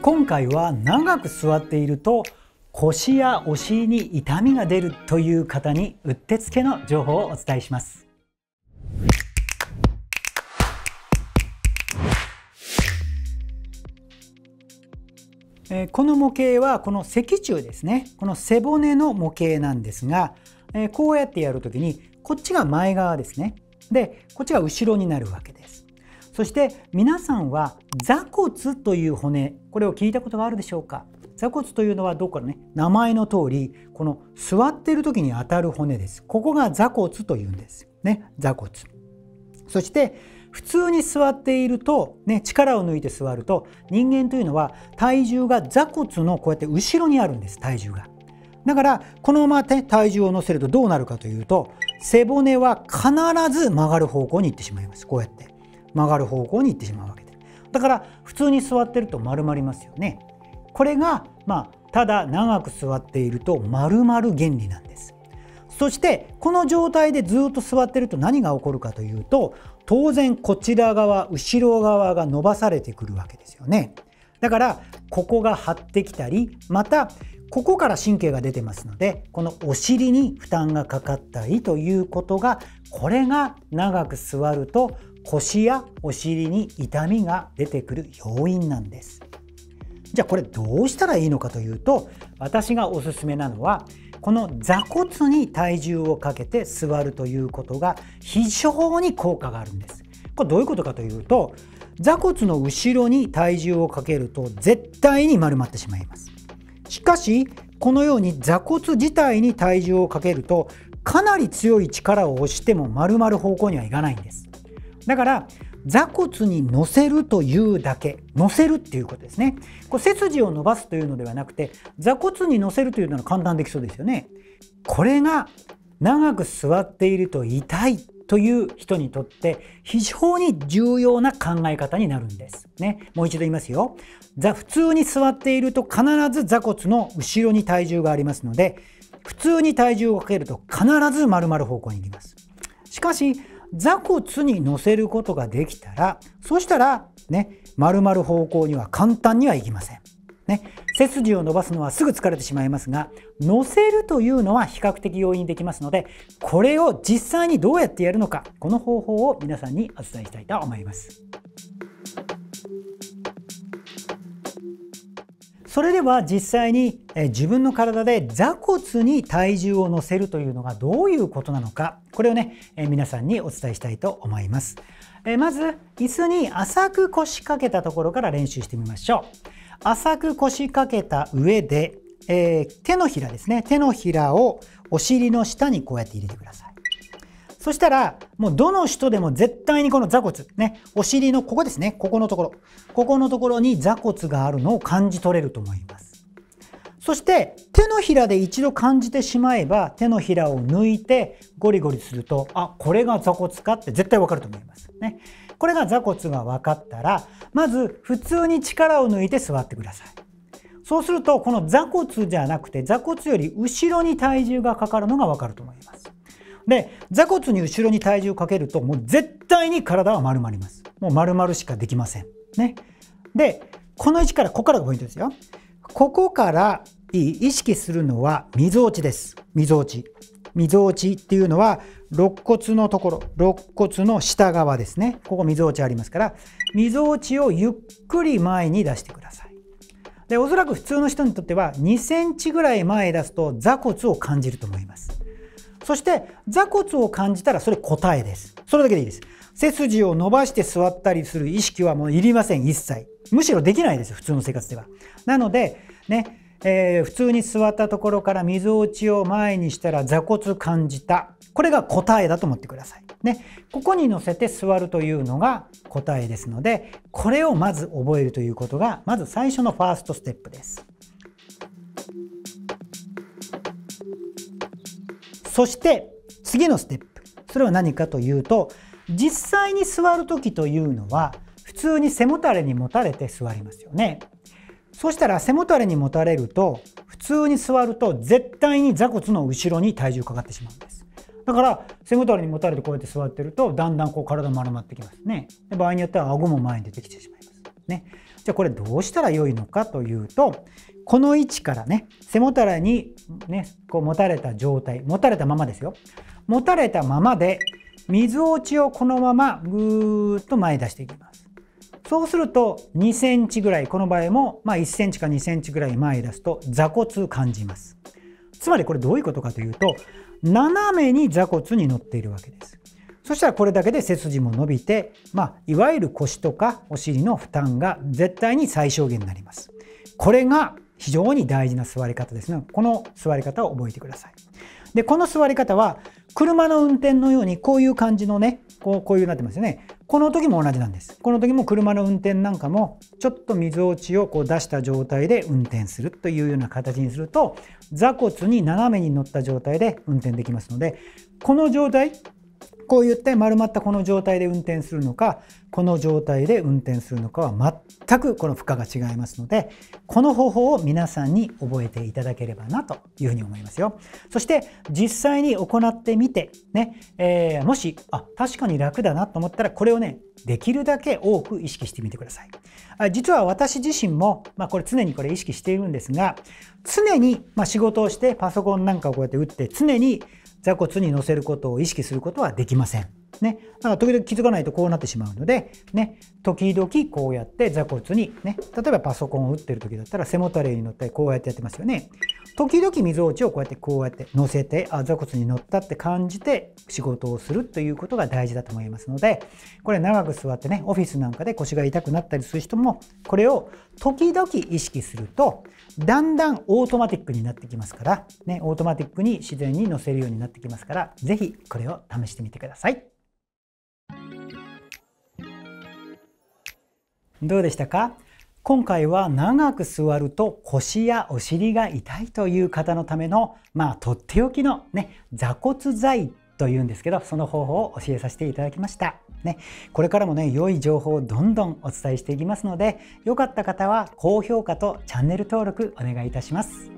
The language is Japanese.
今回は長く座っていると腰やお尻に痛みが出るという方にうってつけの情報をお伝えします。この模型はこの脊柱ですね。この背骨の模型なんですがこうやってやるときにこっちが前側ですね。でこっちが後ろになるわけです。そして皆さんは座骨という骨これを聞いたことがあるでしょうか？座骨というのはどこからね？名前の通りこの座っている時に当たる骨です。ここが座骨というんです。ね座骨。そして普通に座っていると、ね、力を抜いて座ると人間というのは体重が座骨のこうやって後ろにあるんです体重が。だからこのまま、ね、体重を乗せるとどうなるかというと背骨は必ず曲がる方向に行ってしまいます。こうやって。曲がる方向に行ってしまうわけで。だから普通に座ってると丸まりますよね。これがまあただ長く座っていると丸まる原理なんです。そしてこの状態でずっと座ってると何が起こるかというと当然こちら側後ろ側が伸ばされてくるわけですよね。だからここが張ってきたりまたここから神経が出てますのでこのお尻に負担がかかったりということがこれが長く座ると腰やお尻に痛みが出てくる要因なんです。じゃあこれどうしたらいいのかというと私がおすすめなのはこの座骨に体重をかけて座るということが非常に効果があるんです。これどういうことかというと座骨の後ろに体重をかけると絶対に丸まってしまいます。しかしこのように座骨自体に体重をかけるとかなり強い力を押しても丸まる方向にはいかないんです。だから座骨に乗せるというだけ乗せるっていうことですねこれ背筋を伸ばすというのではなくて座骨に乗せるというのは簡単できそうですよねこれが長く座っていると痛いという人にとって非常に重要な考え方になるんです。ね、もう一度言いますよ。座普通に座っていると必ず座骨の後ろに体重がありますので普通に体重をかけると必ず丸まる方向に行きます。しかし座骨に乗せることができたらそしたらね丸まる方向には簡単にはいきません。ね、背筋を伸ばすのはすぐ疲れてしまいますが乗せるというのは比較的容易にできますのでこれを実際にどうやってやるのかこの方法を皆さんにお伝えしたいと思います。それでは実際に自分の体で座骨に体重を乗せるというのがどういうことなのかこれをね皆さんにお伝えしたいと思います。まず椅子に浅く腰掛けたところから練習してみましょう。浅く腰掛けた上で、え、手のひらですね。手のひらをお尻の下にこうやって入れてください。そしたら、もうどの人でも絶対にこの座骨、ね、お尻のここですね、ここのところ、ここのところに座骨があるのを感じ取れると思います。そして手のひらで一度感じてしまえば手のひらを抜いてゴリゴリするとあこれが座骨かって絶対わかると思います。ね、これが座骨が分かったらまず普通に力を抜いて座ってください。そうするとこの座骨じゃなくて座骨より後ろに体重がかかるのがわかると思います。で座骨に後ろに体重をかけるともう絶対に体は丸まります。もう丸々しかできません。ね。でこの位置からここからがポイントですよ。ここから意識するのはみぞおちです。みぞおち。みぞおちっていうのは肋骨のところ肋骨の下側ですね。ここみぞおちありますからみぞおちをゆっくり前に出してください。でおそらく普通の人にとっては2センチぐらい前へ出すと座骨を感じると思います。そして座骨を感じたらそれ答えです。それだけでいいです。背筋を伸ばして座ったりする意識はもういりません、一切。むしろできないです、普通の生活では。なので、ね、えー、普通に座ったところから溝落ちを前にしたら座骨感じた。これが答えだと思ってください。ね、ここに乗せて座るというのが答えですので、これをまず覚えるということが、まず最初のファーストステップです。そして次のステップそれは何かというと実際に座る時というのは普通に背もたれに持たれて座りますよね。そしたら背もたれに持たれると普通に座ると絶対に座骨の後ろに体重かかってしまうんです。だから背もたれに持たれてこうやって座ってるとだんだんこう体丸まってきますね。で場合によっては顎も前に出てきてしまいます。ね。じゃあこれどうしたらよいのかというとこの位置からね背もたれにねこう持たれた状態持たれたままですよ。持たれたままで水落ちをこのままぐーっと前に出していきます。そうすると2センチぐらいこの場合もま1センチか2センチぐらい前に出すと座骨感じます。つまりこれどういうことかというと斜めに座骨に乗っているわけです。そしたらこれだけで背筋も伸びて、まあ、いわゆる腰とかお尻の負担が絶対に最小限になります。これが非常に大事な座り方ですね。この座り方を覚えてください。でこの座り方は車の運転のようにこういう感じのねこうこういうになってますよね。この時も同じなんです。この時も車の運転なんかもちょっと水落ちをこう出した状態で運転するというような形にすると座骨に斜めに乗った状態で運転できますのでこの状態こう言って丸まったこの状態で運転するのかこの状態で運転するのかは全くこの負荷が違いますのでこの方法を皆さんに覚えていただければなというふうに思いますよ。そして実際に行ってみてね、えー、もしあ確かに楽だなと思ったらこれをねできるだけ多く意識してみてください。実は私自身も、まあ、これ常にこれ意識しているんですが常に、ま、仕事をしてパソコンなんかをこうやって打って常に座骨に乗せることを意識することはできません。ね、だか時々気づかないとこうなってしまうので、ね、時々こうやって座骨に、ね、例えばパソコンを打ってる時だったら背もたれに乗ってこうやってやってますよね。時々みぞおちをこうやってこうやって乗せてあ座骨に乗ったって感じて仕事をするということが大事だと思いますのでこれ長く座ってねオフィスなんかで腰が痛くなったりする人もこれを時々意識するとだんだんオートマティックになってきますから、ね、オートマティックに自然に乗せるようになってきますから是非これを試してみてください。どうでしたか？今回は長く座ると腰やお尻が痛いという方のためのまあとっておきのね座骨材というんですけどその方法を教えさせていただきました。ね、これからもね良い情報をどんどんお伝えしていきますのでよかった方は高評価とチャンネル登録お願いいたします。